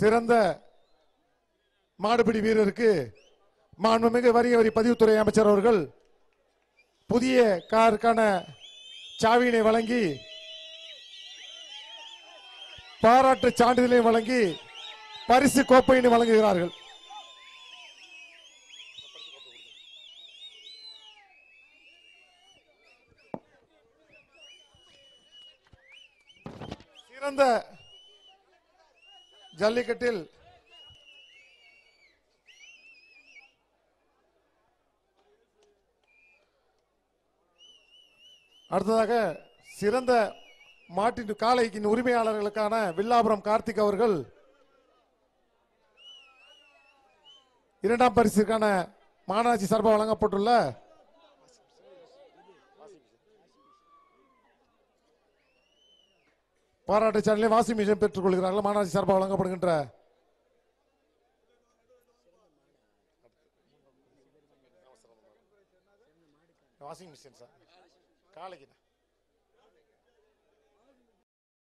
சிறந்த மாடுபிடி வீரருக்கு மாண்புமிகு வரி வரி பதிவுத்துறை அமைச்சர் அவர்கள் புதிய காருக்கான சாவியினை வழங்கி பாராட்டு சான்றிதழையும் வழங்கி பரிசு கோப்பையினை வழங்குகிறார்கள். சிறந்த ஜல்லிக்கட்டில் அடுத்ததாக சிறந்த மாட்டின் காளைக்கின் உரிமையாளர்களுக்கான வில்லாபுரம் கார்த்திக் அவர்கள் இரண்டாம் பரிசிற்கான மாநகராட்சி சார்பாக வழங்கப்பட்டுள்ள பாராட்டு சேனலே வாஷிங் மிஷின் பெற்றுக் கொள்கிறார்கள். மாநகராட்சி சார்பாக வழங்கப்படுகின்ற வாஷிங் மிஷின் சார். காலைக்குண்ணா